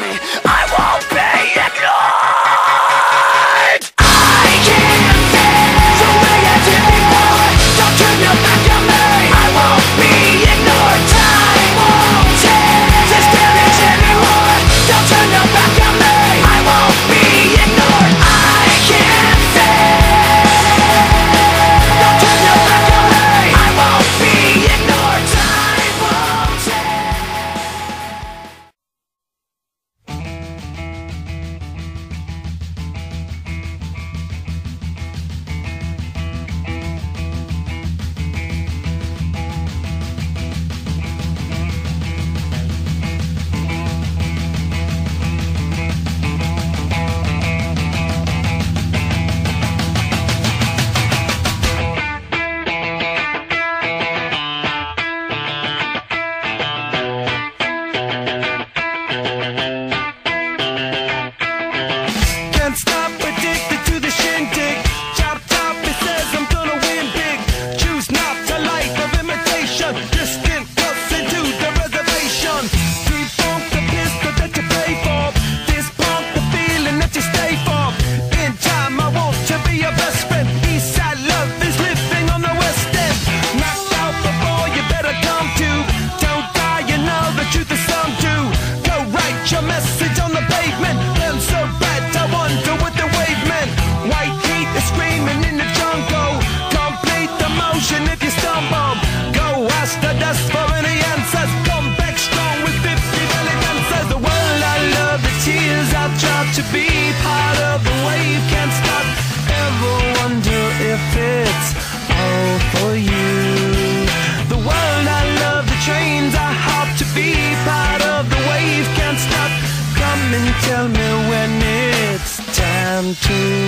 me. I too